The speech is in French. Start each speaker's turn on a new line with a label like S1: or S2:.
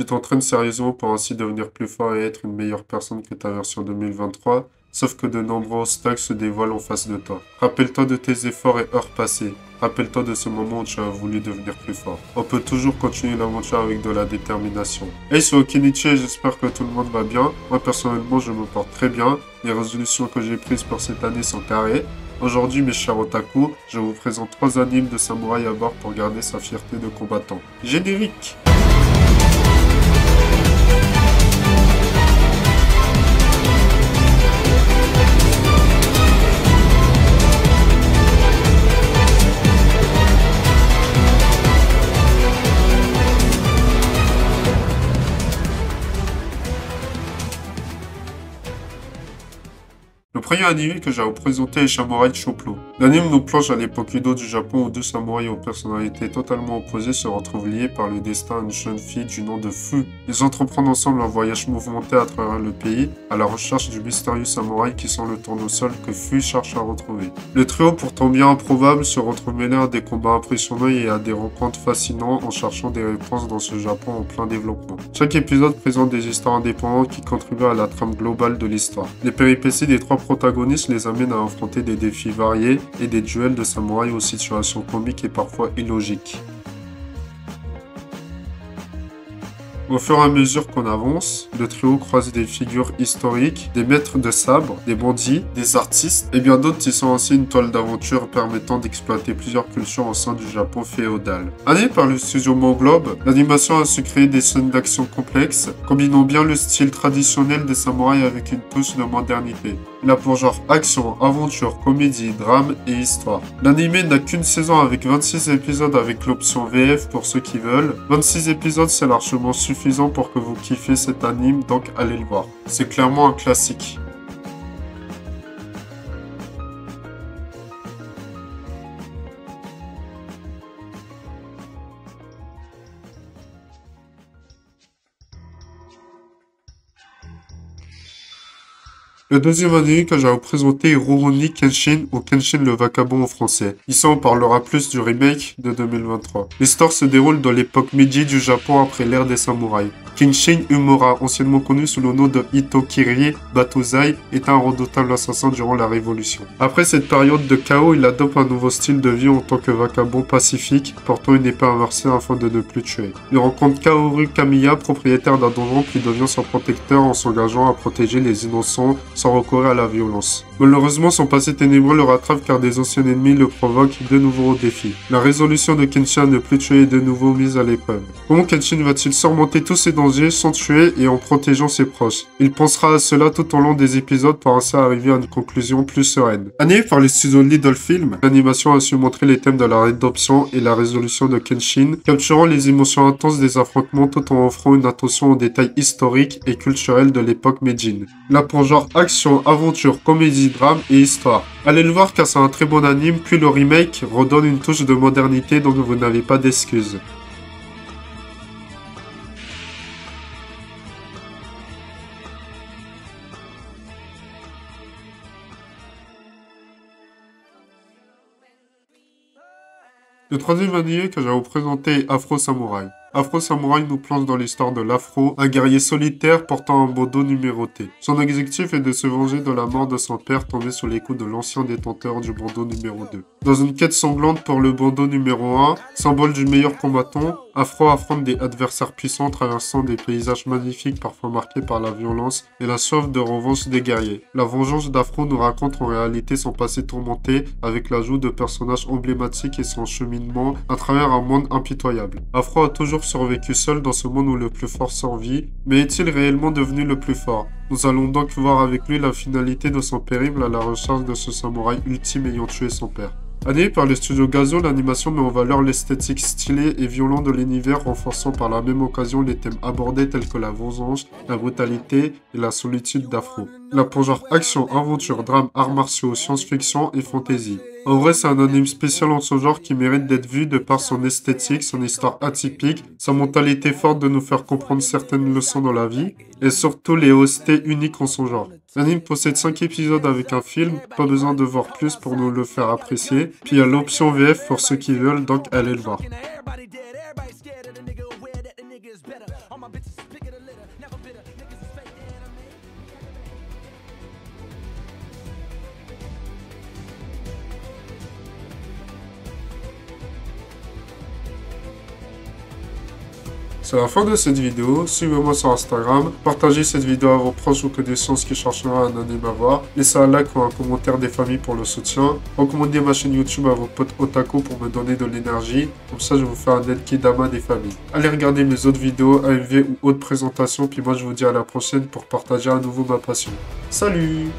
S1: Tu t'entraînes sérieusement pour ainsi devenir plus fort et être une meilleure personne que ta version 2023, sauf que de nombreux obstacles se dévoilent en face de toi. Rappelle-toi de tes efforts et heures passées. Rappelle-toi de ce moment où tu as voulu devenir plus fort. On peut toujours continuer l'aventure avec de la détermination. Hey, c'est Okinichi et j'espère que tout le monde va bien. Moi, personnellement, je me porte très bien. Les résolutions que j'ai prises pour cette année sont carrées. Aujourd'hui, mes chers otaku, je vous présente trois animes de samouraï à bord pour garder sa fierté de combattant. Générique premier anime que j'ai représenté est Samurai Champloo. L'anime nous plonge à l'époque Edo du Japon où deux samouraïs aux personnalités totalement opposées se retrouvent liés par le destin d'une jeune fille du nom de Fu. Ils entreprennent ensemble un voyage mouvementé à travers le pays à la recherche du mystérieux samouraï qui sent le tournesol que Fu cherche à retrouver. Le trio, pourtant bien improbable, se retrouve mêlé à des combats impressionnants et à des rencontres fascinantes en cherchant des réponses dans ce Japon en plein développement. Chaque épisode présente des histoires indépendantes qui contribuent à la trame globale de l'histoire. Les péripéties des trois protagonistes les amènent à affronter des défis variés et des duels de samouraïs aux situations comiques et parfois illogiques. Au fur et à mesure qu'on avance, le trio croise des figures historiques, des maîtres de sabre, des bandits, des artistes et bien d'autres qui sont aussi une toile d'aventure permettant d'exploiter plusieurs cultures au sein du Japon féodal. Animé par le studio Monglobe, l'animation a su créer des scènes d'action complexes, combinant bien le style traditionnel des samouraïs avec une touche de modernité. Il a pour genre action, aventure, comédie, drame et histoire. L'anime n'a qu'une saison avec 26 épisodes avec l'option VF pour ceux qui veulent. 26 épisodes c'est largement suffisant pour que vous kiffiez cet anime, donc allez le voir. C'est clairement un classique. Le deuxième anime que j'ai à vous présenter est Rurouni Kenshin ou Kenshin le Vagabond en français. Ici on parlera plus du remake de 2023. L'histoire se déroule dans l'époque Meiji du Japon après l'ère des samouraïs. Kenshin Umura, anciennement connu sous le nom de Ito Kirie Batuzai, est un redoutable assassin durant la Révolution. Après cette période de chaos, il adopte un nouveau style de vie en tant que vagabond pacifique, portant une épée inversée afin de ne plus tuer. Il rencontre Kaoru Kamiya, propriétaire d'un donjon qui devient son protecteur en s'engageant à protéger les innocents sans recourir à la violence. Malheureusement, son passé ténébreux le rattrape car des anciens ennemis le provoquent de nouveau au défi. La résolution de Kenshin à ne plus tuer est de nouveau mise à l'épreuve. Comment Kenshin va-t-il surmonter tous ces dangers sans tuer et en protégeant ses proches Il pensera à cela tout au long des épisodes pour ainsi arriver à une conclusion plus sereine. Animé par les studios Lidl Film, l'animation a su montrer les thèmes de la rédemption et la résolution de Kenshin, capturant les émotions intenses des affrontements tout en offrant une attention aux détails historiques et culturels de l'époque Meijin. Là pour genre action, aventure, comédie, drame et histoire. Allez le voir car c'est un très bon anime, puis le remake redonne une touche de modernité donc vous n'avez pas d'excuses. Le troisième anime que je vais vous présenter Afro Samurai. Afro Samurai nous plonge dans l'histoire de l'Afro, un guerrier solitaire portant un bandeau numéroté. Son objectif est de se venger de la mort de son père tombé sous les coups de l'ancien détenteur du bandeau numéro 2. Dans une quête sanglante pour le bandeau numéro 1, symbole du meilleur combattant, Afro affronte des adversaires puissants traversant des paysages magnifiques parfois marqués par la violence et la soif de revanche des guerriers. La vengeance d'Afro nous raconte en réalité son passé tourmenté avec l'ajout de personnages emblématiques et son cheminement à travers un monde impitoyable. Afro a toujours survécu seul dans ce monde où le plus fort survit, mais est-il réellement devenu le plus fort? Nous allons donc voir avec lui la finalité de son périple à la recherche de ce samouraï ultime ayant tué son père. Animé par le studio Gazo, l'animation met en valeur l'esthétique stylée et violente de l'univers, renforçant par la même occasion les thèmes abordés tels que la vengeance, la brutalité et la solitude d'Afro. La pour genre action, aventure, drame, arts martiaux, science-fiction et fantasy. En vrai, c'est un anime spécial en ce genre qui mérite d'être vu de par son esthétique, son histoire atypique, sa mentalité forte de nous faire comprendre certaines leçons dans la vie, et surtout les OST uniques en son genre. L'anime possède 5 épisodes avec un film, pas besoin de voir plus pour nous le faire apprécier, puis il y a l'option VF pour ceux qui veulent, donc allez le voir. C'est la fin de cette vidéo, suivez-moi sur Instagram, partagez cette vidéo à vos proches ou connaissances qui chercheront un anime à voir, laissez un like ou un commentaire des familles pour le soutien, recommandez ma chaîne YouTube à vos potes otaku pour me donner de l'énergie, comme ça je vous fais un Enkidama des familles. Allez regarder mes autres vidéos, AMV ou autres présentations, puis moi je vous dis à la prochaine pour partager à nouveau ma passion. Salut